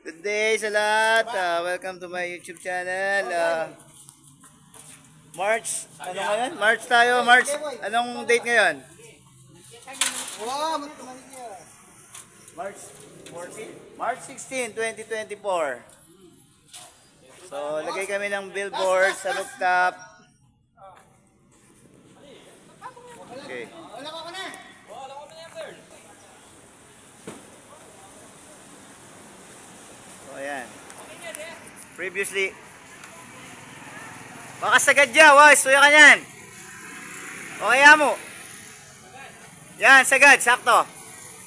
Good day sa lahat. Ah, welcome to my YouTube channel. Ah, March, ano ngayon? March tayo, March. Anong date ngayon? March 14? March 16, 2024. So, lagay kami ng billboard sa rooftop. Okay. Wala ka ko na. So, ayan. Previously, baka sagad dyan, wow, suya ka yan. O kaya mo. Yan, sagad, sakto.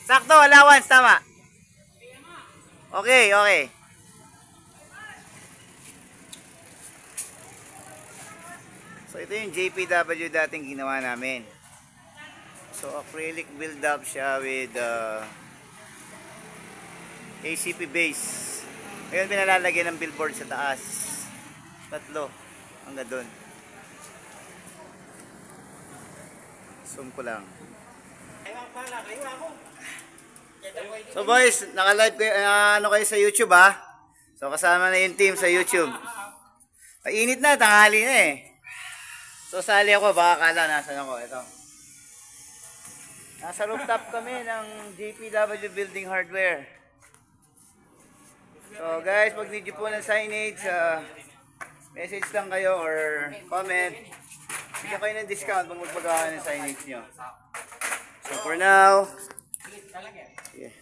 Sakto, allowance, tama. Okay, okay. So, ito yung JPW dating ginawa namin. So, acrylic build up siya with uh, ACP base. Ngayon pinalalagyan ng billboard sa taas. Tatlo. Hanggang doon. Zoom ko lang. So boys, naka-live kayo, ah, ano kayo sa YouTube ha? So kasama na yung team sa YouTube. Mainit na, tanghali na eh. So sali ako, baka kala nasan ako. Ito. Nasa rooftop kami ng JPW Building Hardware. So guys, pag need po ng signage, uh, message lang kayo or comment. Bigyan kayo ng discount pag magpagawa ng signage nyo. So for now, yeah.